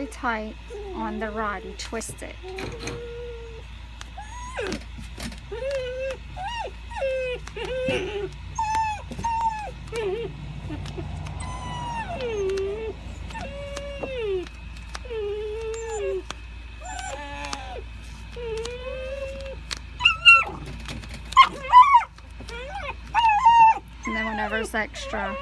really tight on the rod. You twist it. And then whenever it's extra,